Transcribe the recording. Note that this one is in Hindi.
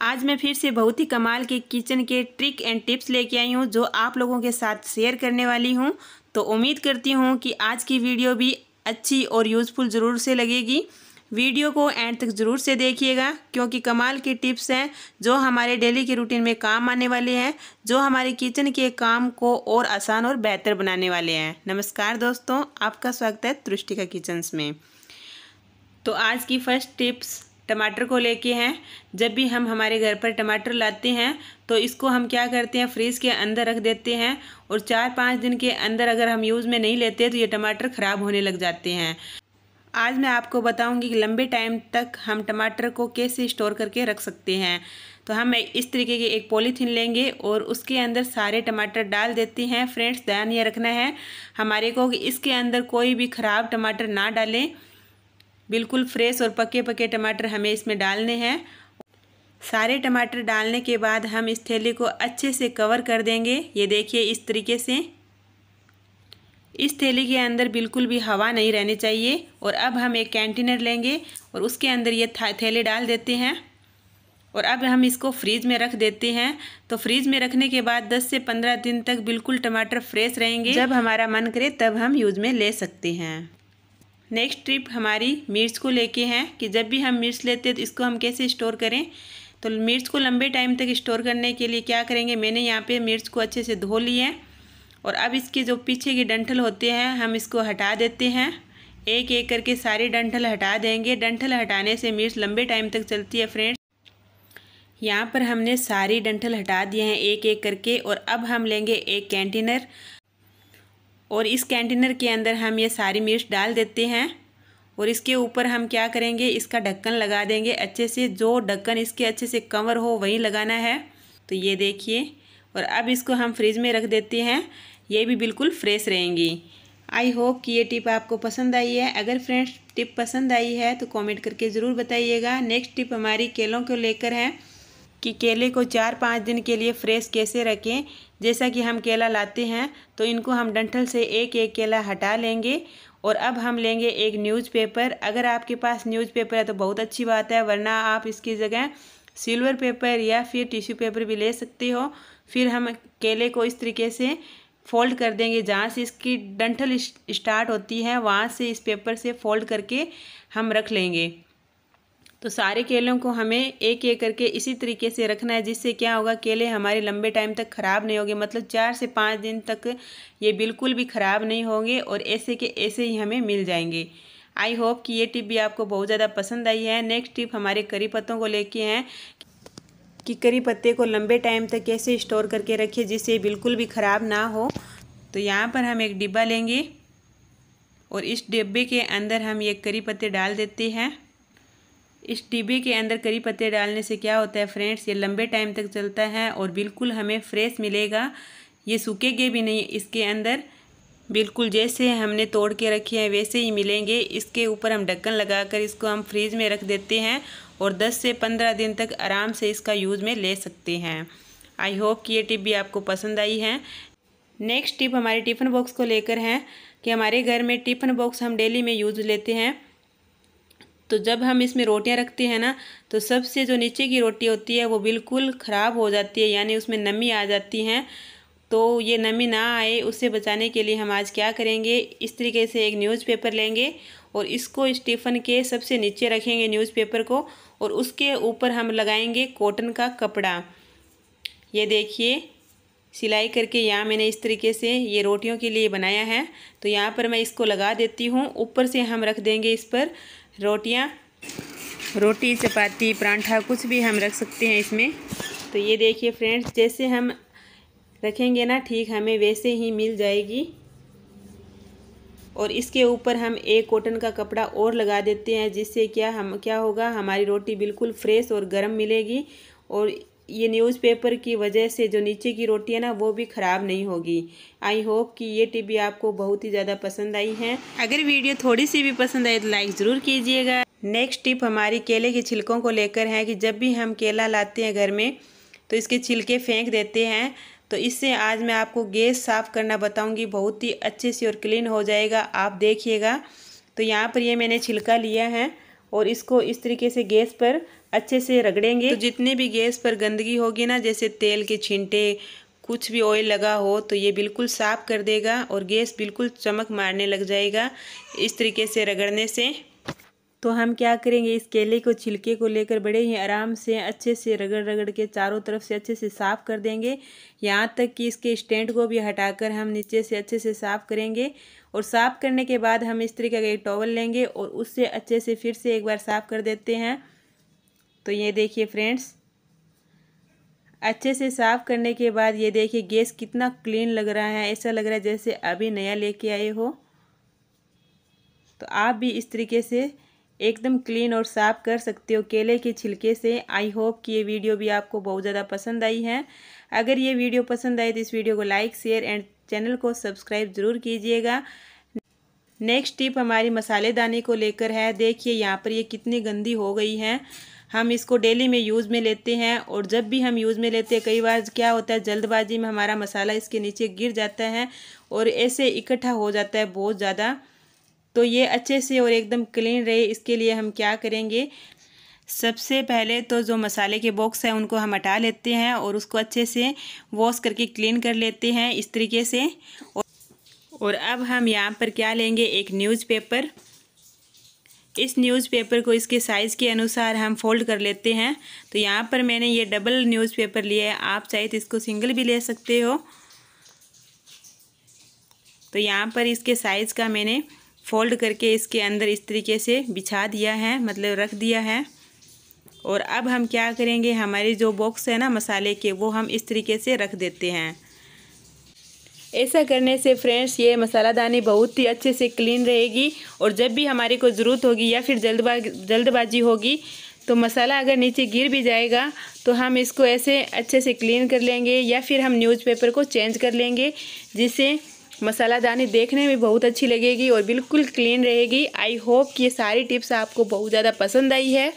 आज मैं फिर से बहुत ही कमाल के किचन के ट्रिक एंड टिप्स लेके आई हूँ, जो आप लोगों के साथ शेयर करने वाली हूँ। तो उम्मीद करती हूँ कि आज की वीडियो भी अच्छी और यूज़फुल ज़रूर से लगेगी। वीडियो को एंड तक ज़रूर से देखिएगा, क्योंकि कमाल के टिप्स हैं, जो हमारे डेली के रूटीन में काम आने वाले हैं, जो हमारे किचन के काम को और आसान और बेहतर बनाने वाले हैं। नमस्कार दोस्तों, आपका स्वागत है तृष्टिका किचन्स में। तो आज की फ़र्स्ट टिप्स टमाटर को लेके हैं। जब भी हम हमारे घर पर टमाटर लाते हैं तो इसको हम क्या करते हैं, फ्रीज़ के अंदर रख देते हैं और चार पाँच दिन के अंदर अगर हम यूज़ में नहीं लेते तो ये टमाटर ख़राब होने लग जाते हैं। आज मैं आपको बताऊँगी कि लंबे टाइम तक हम टमाटर को कैसे स्टोर करके रख सकते हैं। तो हम इस तरीके की एक पॉलीथीन लेंगे और उसके अंदर सारे टमाटर डाल देते हैं। फ्रेंड्स, ध्यान ये रखना है, हमारे को कि इसके अंदर कोई भी ख़राब टमाटर ना डालें। बिल्कुल फ्रेश और पके पके टमाटर हमें इसमें डालने हैं। सारे टमाटर डालने के बाद हम इस थैली को अच्छे से कवर कर देंगे। ये देखिए इस तरीके से। इस थैली के अंदर बिल्कुल भी हवा नहीं रहनी चाहिए और अब हम एक कैंटीनर लेंगे और उसके अंदर ये थैले डाल देते हैं। और अब हम इसको फ्रीज़ में रख देते हैं। तो फ्रीज़ में रखने के बाद 10 से 15 दिन तक बिल्कुल टमाटर फ्रेश रहेंगे। जब हमारा मन करे तब हम यूज़ में ले सकते हैं। नेक्स्ट ट्रिप हमारी मिर्च को लेके हैं कि जब भी हम मिर्च लेते हैं तो इसको हम कैसे स्टोर करें? तो मिर्च को लंबे टाइम तक स्टोर करने के लिए क्या करेंगे? मैंने यहाँ पे मिर्च को अच्छे से धो लिए हैं। और अब इसके जो पीछे के डंठल होते हैं, हम इसको हटा देते हैं। एक एक करके सारे डंठल हटा देंगे। डंठल हटाने से मिर्च लंबे टाइम तक चलती है फ्रेंड्स। यहाँ पर हमने सारी डंठल हटा दिए हैं एक एक करके। और अब हम लेंगे एक कैंटीनर। और इस कंटेनर के अंदर हम ये सारी मिर्च डाल देते हैं। और इसके ऊपर हम क्या करेंगे, इसका ढक्कन लगा देंगे अच्छे से। जो ढक्कन इसके अच्छे से कवर हो, वहीं लगाना है। तो ये देखिए, और अब इसको हम फ्रिज में रख देते हैं। ये भी बिल्कुल फ्रेश रहेंगी। आई होप कि ये टिप आपको पसंद आई है। अगर फ्रेंड्स, टिप पसंद आई है तो कमेंट करके ज़रूर बताइएगा। नेक्स्ट टिप हमारी केलों को लेकर है। कि केले को चार पाँच दिन के लिए फ्रेश कैसे रखें? जैसा कि हम केला लाते हैं तो इनको हम डंठल से एक एक केला हटा लेंगे और अब हम लेंगे एक न्यूज़पेपर अगर आपके पास न्यूज़पेपर है तो बहुत अच्छी बात है, वरना आप इसकी जगह सिल्वर पेपर या फिर टिश्यू पेपर भी ले सकते हो। फिर हम केले को इस तरीके से फोल्ड कर देंगे, जहाँ से इसकी डंठल स्टार्ट होती है, वहाँ से इस पेपर से फोल्ड करके हम रख लेंगे। तो सारे केलों को हमें एक एक करके इसी तरीके से रखना है, जिससे क्या होगा, केले हमारे लंबे टाइम तक ख़राब नहीं होंगे। मतलब चार से पाँच दिन तक ये बिल्कुल भी ख़राब नहीं होंगे और ऐसे के ऐसे ही हमें मिल जाएँगे। आई होप कि ये टिप भी आपको बहुत ज़्यादा पसंद आई है। नेक्स्ट टिप हमारे करी पत्तों को लेके हैं कि करी पत्ते को लंबे टाइम तक कैसे स्टोर करके रखें, जिससे बिल्कुल भी ख़राब ना हो। तो यहाँ पर हम एक डिब्बा लेंगे और इस डिब्बे के अंदर हम ये करी पत्ते डाल देते हैं। इस डिब्बे के अंदर करी पत्ते डालने से क्या होता है फ्रेंड्स? ये लंबे टाइम तक चलता है और बिल्कुल हमें फ्रेश मिलेगा। ये सूखेगे भी नहीं, इसके अंदर बिल्कुल जैसे हमने तोड़ के रखे हैं वैसे ही मिलेंगे। इसके ऊपर हम ढक्कन लगाकर इसको हम फ्रीज में रख देते हैं और 10 से 15 दिन तक आराम से इसका यूज़ में ले सकते हैं। आई होप कि ये टिप भी आपको पसंद आई है। नेक्स्ट टिप हमारे टिफ़िन बॉक्स को लेकर है कि हमारे घर में टिफ़िन बॉक्स हम डेली में यूज़ लेते हैं। तो जब हम इसमें रोटियाँ रखते हैं ना तो सबसे जो नीचे की रोटी होती है, वो बिल्कुल ख़राब हो जाती है, यानी उसमें नमी आ जाती है। तो ये नमी ना आए उससे बचाने के लिए हम आज क्या करेंगे, इस तरीके से एक न्यूज़पेपर लेंगे और इसको इस टिफ़न के सबसे नीचे रखेंगे न्यूज़पेपर को और उसके ऊपर हम लगाएँगे कॉटन का कपड़ा। ये देखिए, सिलाई करके यहाँ मैंने इस तरीके से ये रोटियों के लिए बनाया है। तो यहाँ पर मैं इसको लगा देती हूँ, ऊपर से हम रख देंगे इस पर रोटियाँ, रोटी, चपाती, परांठा, कुछ भी हम रख सकते हैं इसमें। तो ये देखिए फ्रेंड्स, जैसे हम रखेंगे ना, ठीक हमें वैसे ही मिल जाएगी। और इसके ऊपर हम एक कॉटन का कपड़ा और लगा देते हैं, जिससे क्या हम, क्या होगा, हमारी रोटी बिल्कुल फ्रेश और गर्म मिलेगी। और ये न्यूज़पेपर की वजह से जो नीचे की रोटी है ना, वो भी ख़राब नहीं होगी। आई होप कि ये टिप भी आपको बहुत ही ज़्यादा पसंद आई है। अगर वीडियो थोड़ी सी भी पसंद आए तो लाइक ज़रूर कीजिएगा। नेक्स्ट टिप हमारी केले के छिलकों को लेकर है कि जब भी हम केला लाते हैं घर में तो इसके छिलके फेंक देते हैं। तो इससे आज मैं आपको गैस साफ़ करना बताऊँगी, बहुत ही अच्छे से और क्लीन हो जाएगा। आप देखिएगा। तो यहाँ पर ये मैंने छिलका लिया है। और इसको इस तरीके से गैस पर अच्छे से रगड़ेंगे। तो जितने भी गैस पर गंदगी होगी ना, जैसे तेल के छींटे, कुछ भी ऑयल लगा हो तो ये बिल्कुल साफ़ कर देगा और गैस बिल्कुल चमक मारने लग जाएगा। इस तरीके से रगड़ने से तो हम क्या करेंगे? इस केले को छिलके को लेकर बड़े ही आराम से, अच्छे से रगड़ रगड़ के चारों तरफ़ से अच्छे से साफ़ कर देंगे। यहाँ तक कि इसके स्टैंड को भी हटाकर हम नीचे से अच्छे से साफ़ करेंगे और साफ़ करने के बाद हम इस तरीके का एक टॉवल लेंगे और उससे अच्छे से फिर से एक बार साफ़ कर देते हैं। तो ये देखिए फ्रेंड्स, अच्छे से साफ़ करने के बाद ये देखिए गैस कितना क्लीन लग रहा है, ऐसा लग रहा है जैसे अभी नया लेके आए हो। तो आप भी इस तरीके से एकदम क्लीन और साफ़ कर सकते हो केले के छिलके से। आई होप कि ये वीडियो भी आपको बहुत ज़्यादा पसंद आई है। अगर ये वीडियो पसंद आए तो इस वीडियो को लाइक शेयर एंड चैनल को सब्सक्राइब ज़रूर कीजिएगा। नेक्स्ट टिप हमारी मसालेदानी को लेकर है। देखिए, यहाँ पर ये कितनी गंदी हो गई है। हम इसको डेली में यूज़ में लेते हैं और जब भी हम यूज़ में लेते हैं, कई बार क्या होता है, जल्दबाजी में हमारा मसाला इसके नीचे गिर जाता है और ऐसे इकट्ठा हो जाता है बहुत ज़्यादा। तो ये अच्छे से और एकदम क्लीन रहे। इसके लिए हम क्या करेंगे? सबसे पहले तो जो मसाले के बॉक्स हैं, उनको हम हटा लेते हैं और उसको अच्छे से वॉश करके क्लीन कर लेते हैं इस तरीके से। और अब हम यहाँ पर क्या लेंगे? एक न्यूज़पेपर इस न्यूज़पेपर को इसके साइज़ के अनुसार हम फोल्ड कर लेते हैं। तो यहाँ पर मैंने ये डबल न्यूज़पेपर लिया है। आप चाहे तो इसको सिंगल भी ले सकते हो। तो यहाँ पर इसके साइज़ का मैंने फोल्ड करके इसके अंदर इस तरीके से बिछा दिया है मतलब रख दिया है। और अब हम क्या करेंगे, हमारे जो बॉक्स है ना मसाले के, वो हम इस तरीके से रख देते हैं। ऐसा करने से फ्रेंड्स, ये मसाला दानी बहुत ही अच्छे से क्लीन रहेगी और जब भी हमारे को ज़रूरत होगी या फिर जल्दबाजी जल्दबाजी होगी तो मसाला अगर नीचे गिर भी जाएगा तो हम इसको ऐसे अच्छे से क्लीन कर लेंगे या फिर हम न्यूज़पेपर को चेंज कर लेंगे, जिससे मसाला देखने में बहुत अच्छी लगेगी और बिल्कुल क्लीन रहेगी। आई होप कि ये सारी टिप्स आपको बहुत ज़्यादा पसंद आई है।